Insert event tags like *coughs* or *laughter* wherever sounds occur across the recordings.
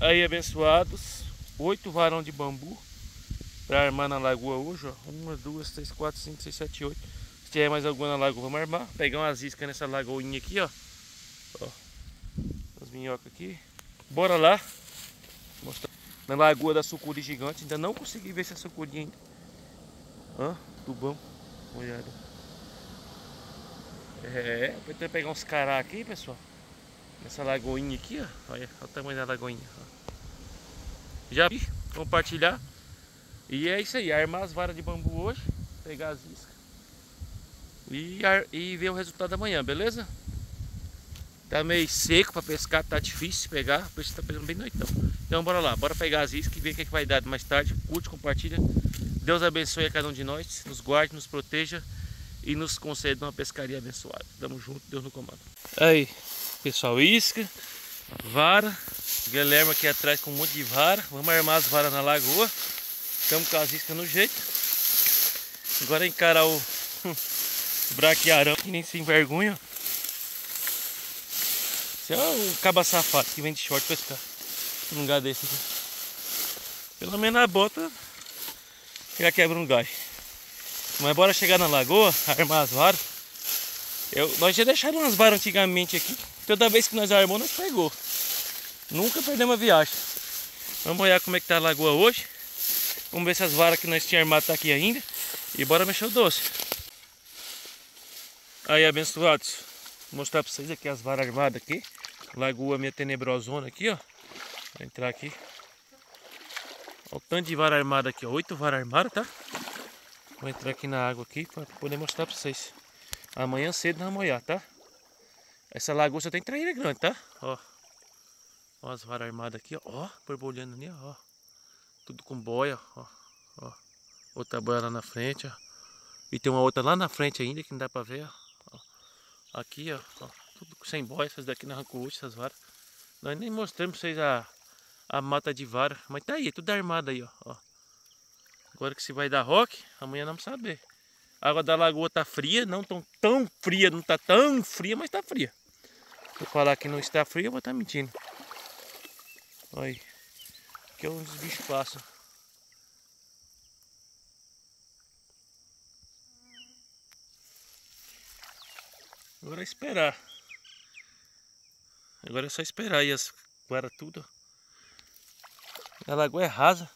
Aí, abençoados, oito varão de bambu para armar na lagoa hoje, ó. Uma, duas, três, quatro, cinco, seis, sete, oito. Se tiver mais alguma na lagoa, vamos armar. Pegar umas iscas nessa lagoinha aqui, ó. ó. As minhocas aqui. Bora lá. Mostrar. Na lagoa da sucuri gigante. Ainda não consegui ver essa sucuri ainda. Ó, tubão. Olhada. É, vou tentar pegar uns cará aqui, pessoal. Nessa lagoinha aqui, ó. Olha, olha o tamanho da lagoinha. Ó. Já vi, compartilhar. E é isso aí, armar as varas de bambu hoje, pegar as iscas e, e ver o resultado amanhã, beleza? Tá meio seco para pescar, tá difícil pegar, o peixe tá pegando bem noitão. Então bora lá, bora pegar as iscas e ver o que, é que vai dar mais tarde. Curte, compartilha. Deus abençoe a cada um de nós, nos guarde, nos proteja e nos conceda uma pescaria abençoada. Tamo junto, Deus no comando. Aí, pessoal, isca, vara, Guilherme aqui atrás com um monte de vara. Vamos armar as varas na lagoa. Estamos com as iscas no jeito. Agora encarar o *laughs* braquiarão que nem sem vergonha. Esse é um caba safado que vem de short pescar. Um lugar desse aqui. Pelo menos a bota já quebra um gás. Mas bora chegar na lagoa, *laughs* armar as varas. Eu, nós já deixamos umas varas antigamente aqui. Toda vez que nós armamos, nós pegou. Nunca perdemos a viagem. Vamos olhar como é que tá a lagoa hoje. Vamos ver se as varas que nós tínhamos armado tá aqui ainda. E bora mexer o doce. Aí, abençoados. Vou mostrar pra vocês aqui as varas armadas aqui. Lagoa minha tenebrosona aqui, ó. Vou entrar aqui. Olha o tanto de vara armada aqui, ó. Oito varas armadas, tá? Vou entrar aqui na água aqui para poder mostrar pra vocês. Amanhã cedo nós vamos olhar, tá? Essa lagoa só tem traíra grande, tá? Ó. Ó as varas armadas aqui, ó. Ó, borbulhando ali, ó. Tudo com boia, ó. ó. Outra boia lá na frente, ó. E tem uma outra lá na frente ainda que não dá pra ver, ó. Aqui, ó. ó. Tudo sem boia, essas daqui na hoje, essas varas. Nós nem mostramos pra vocês a, a mata de vara. Mas tá aí, tudo armado aí, ó. ó. Agora que se vai dar rock, amanhã não vamos saber. A água da lagoa tá fria, não tão, tão fria, não tá tão fria, mas tá fria. Se eu falar que não está fria, eu vou estar tá mentindo. Olha aí. Aqui é onde os bichos passam. Agora é esperar. Agora é só esperar aí as guarda tudo. A lagoa é rasa.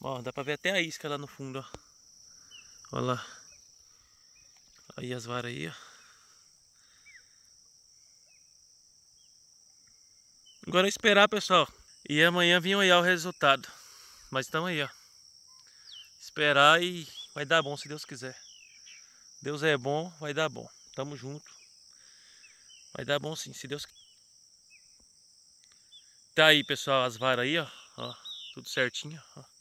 Ó, dá pra ver até a isca lá no fundo, ó. Olha lá. Aí as varas aí, ó. Agora é esperar, pessoal. E amanhã vir olhar o resultado. Mas estamos aí, ó. Esperar e vai dar bom se Deus quiser. Deus é bom, vai dar bom. Tamo junto. Vai dar bom sim, se Deus Tá aí, pessoal, as varas aí, ó. ó tudo certinho, ó.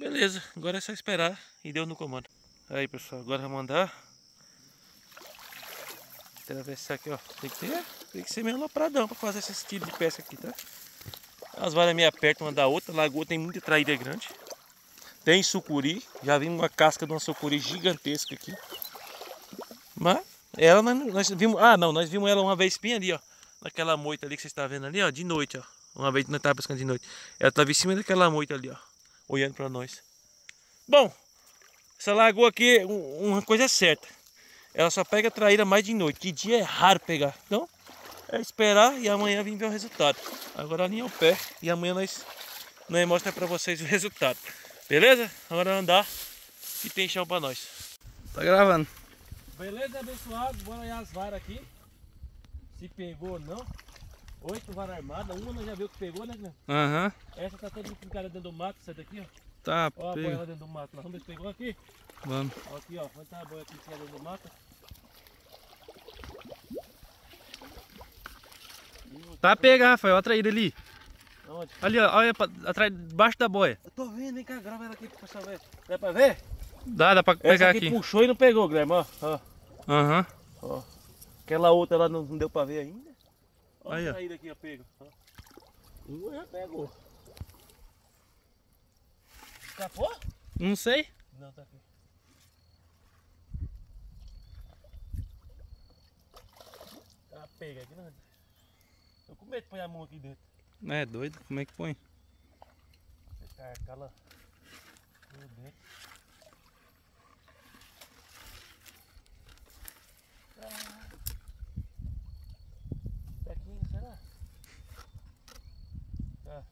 Beleza, agora é só esperar e Deus no comando. Aí, pessoal, agora vamos andar. Atravessar aqui, ó. Tem que ter tem que ser meio alopradão para fazer esse estilo de pesca aqui, tá? As varas meio perto uma da outra. Lagoa tem muita traíra grande. Tem sucuri. Já vimos uma casca de uma sucuri gigantesca aqui. Mas ela nós, nós, vimos. Ah, não, nós vimos ela uma vez bem ali, ó. Naquela moita ali que vocês estão vendo ali, ó. De noite, ó. Uma vez nós estávamos pescando de noite. Ela estava em cima daquela moita ali, ó. Olhando para nós. Bom, essa lagoa aqui, uma coisa é certa. Ela só pega traíra mais de noite. De dia é raro pegar. Então, é esperar e amanhã vir ver o resultado. Agora alinha o pé e amanhã nós, nós mostra para vocês o resultado. Beleza? Agora andar e tem chão para nós. Tá gravando. Beleza, abençoado? Bora olhar as varas aqui. Se pegou ou não. Oito varas armadas. Uma nós já viu que pegou, né, Guilherme? Aham. Uhum. Essa tá toda fincada dentro do mato, essa daqui, ó. Tá, Ó a boia lá dentro do mato. Vamos ver se pegou aqui. Vamos. Ó aqui, ó. Onde tá a boia aqui dentro do mato? Tá pega, Rafael, a traíra ali. Onde? Ali, ó, olha atrás, debaixo da boia. Eu tô vendo, vem cá, grava ela aqui pra pessoal ver. Dá pra ver? Dá, dá pra Essa pegar aqui, aqui. puxou e não pegou, Guilherme, ó. Aham. Ó. Aquela outra lá não, não deu pra ver ainda. Olha Aí, a saída aqui, ó. Uma já pegou. Escapou? Não sei. Não, tá aqui. Tá pega aqui, não. Tô com medo de pôr a mão aqui dentro. É doido? Como é que põe? Aquela. Tudo dentro. Ah. Pequinho, será? Tá.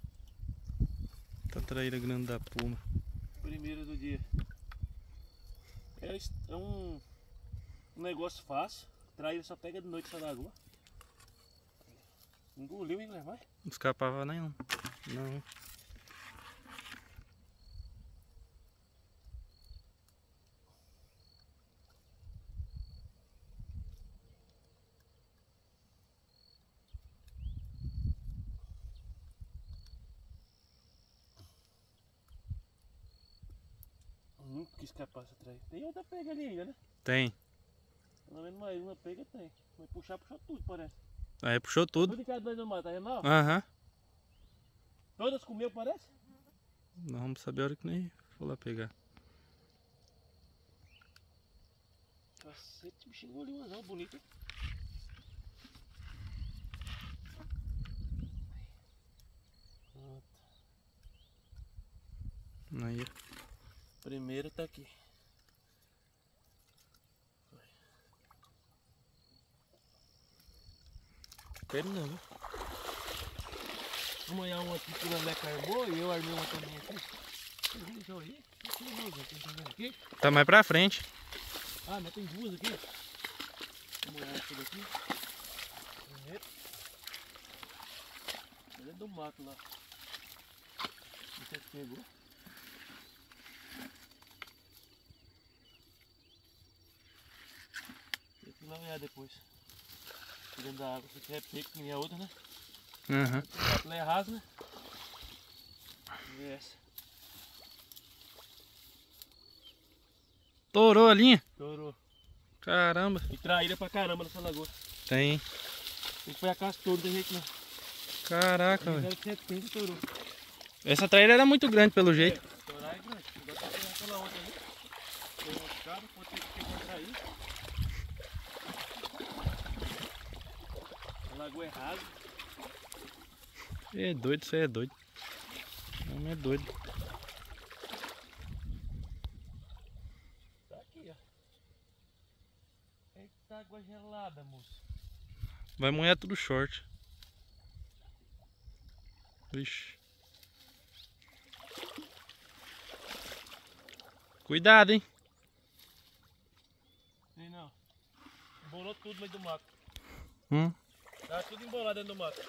Tá traíra grande da puma. Primeiro do dia. É, é um, um negócio fácil. Traíra só pega de noite essa lagoa. Engoliu, hein, Guilherme? Vai. Não escapava nenhum. Não. Nunca quis escapar essa. Tem outra pega ali ainda, né? Tem. Pelo menos mais uma pega tem. Vai puxar, puxou tudo, parece. Aí puxou tudo. Tudo que as duas não mata, Renal? Aham. Todas comeu, parece? Nós vamos saber a hora que nem for lá pegar. Cacete, um anzão bonito. Pronto. Aí. Primeiro tá aqui. Viu? Vamos olhar um aqui que o André carregou e eu armei uma também. Deixa tá aqui? Tá mais pra frente. Ah, mas tem duas aqui. Vamos olhar essa daqui. Primeiro. Ele é do mato lá. Não sei se pegou. Lavar depois. Tirando da água. Aqui é nem a outra, né? Aham. Ela é rasa, né? Vamos ver essa. Torou a linha? Estourou. Caramba. E traíra pra caramba nessa lagoa. Tem. Tem que foi a castor, não tem jeito não. Caraca, velho. deve ter 70 estourou. Essa traíra era muito grande pelo jeito. É grande. Agora tá pegando aquela outra ali. Tem um outro cara, pode ter que pegar trair. Lagoa é. É doido, isso aí é doido. Homem é doido. Tá aqui, ó. Eita água gelada, moço. Vai molhar tudo short. Vixe. Cuidado, hein? Sei não. Embolou tudo no meio do mato. Hum. Tá tudo embolado dentro do mato.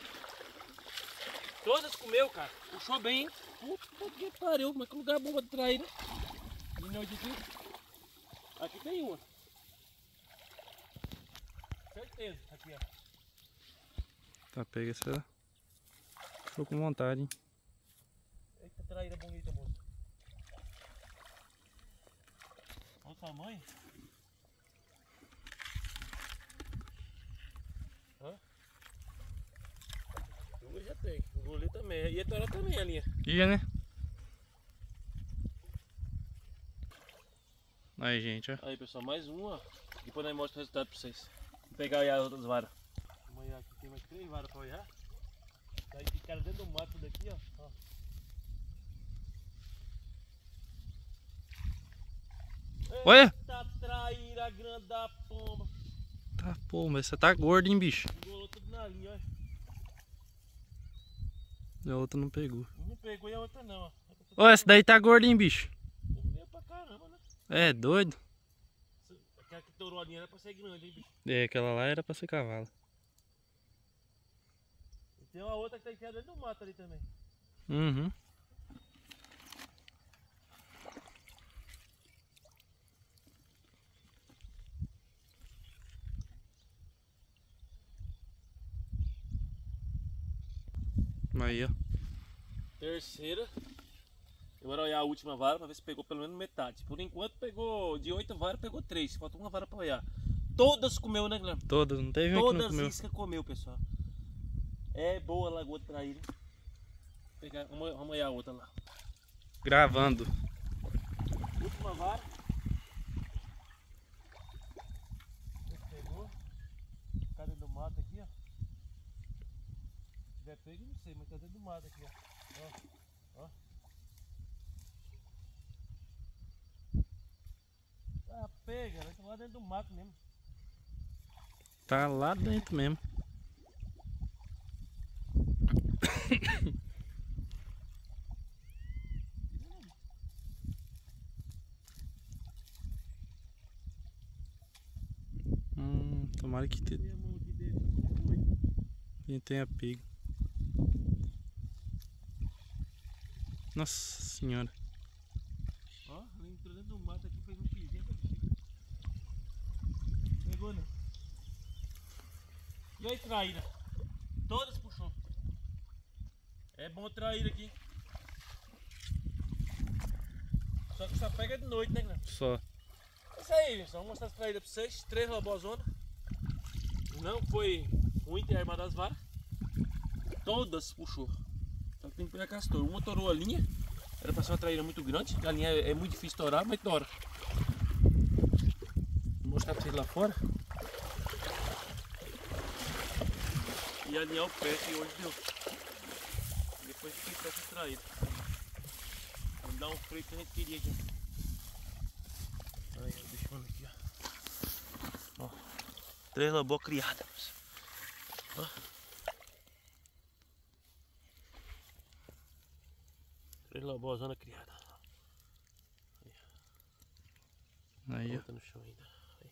Todas comeu, cara. Puxou bem, hein? Puta que pariu. Mas que lugar bom pra trair, né? De noite aqui. Aqui tem uma. Certeza. Aqui, ó. Tá, pega essa. Tô com vontade, hein? Eita, traíra bonita, moço. Olha o tamanho. Hã? Uma já tem. Engoliu também. E a tora também, a linha. Ia, né? Aí, gente, ó. Aí, pessoal, mais uma. Depois nós mostro o resultado pra vocês. Vou pegar aí as outras varas. Vamos olhar aqui. Tem mais três varas pra olhar. Aí ficaram dentro do mato daqui, ó. ó. Olha! Eita, traíra grande da pomba. Tá, pô, mas você tá gordo, hein, bicho? Engolou tudo na linha, ó. A outra não pegou. Não pegou e a outra não, ó. Ô, essa daí tá gorda, hein, bicho? Comeu pra caramba, né? É, doido. Aquela que torou a linha era pra ser grande, hein, bicho? É, aquela lá era pra ser cavalo. E tem uma outra que tá enfiada dentro do mato ali também. Uhum. Aí, ó. Terceira. Agora olhar a última vara pra ver se pegou pelo menos metade. Por enquanto pegou, de oito varas pegou três. Falta uma vara pra olhar. Todas comeu, né, Guilherme? Todas, não teve uma que não Todas comeu. comeu, pessoal. É boa a lagoa de traíra. Pegar, vamos, vamos olhar a outra lá. Gravando. Última vara. Esse Pegou. Cadê do mato aqui, ó? Tiver pego, não sei, mas tá dentro do mato aqui, ó. Ó. Ó. Tá pega, né? Tá lá dentro do mato mesmo. Tá lá dentro mesmo. *coughs* Hum, tomara que te- que tenha pego. Nossa senhora. Ó, ela entrou dentro do mato aqui, fez um pizinho pra bexiga. Pegou, né? E aí, traíra? Todas puxou. É bom traíra aqui. Só que só pega de noite, né, Guilherme? Só. É Isso aí, pessoal. Vou mostrar as traíras pra vocês. Três robozonas. Não foi ruim ter armado as varas. Todas puxou. Tem que pegar castor. Uma torou a linha. Era pra ser uma traíra muito grande. A linha é, é muito difícil torar, mas tora. Vou mostrar pra vocês lá fora. E alinhar o pé que hoje deu. Depois de que essa traíra. Vamos dar um freio que a gente queria aqui. Aí, o bichona aqui, ó. ó. Três lobó criadas. Ó. Três lobózona criada. Aí. Bota no chão ainda. Aí.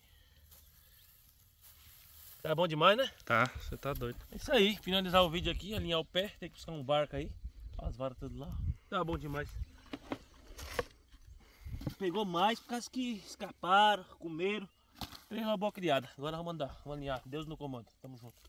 Tá bom demais, né? Tá, você tá doido. É isso aí. Finalizar o vídeo aqui, alinhar o pé. Tem que buscar um barco aí. As varas tudo lá. Tá bom demais. Pegou mais por causa que escaparam, comeram. Três lobó criada. Agora vamos andar, vamos alinhar. Deus no comando. Tamo junto.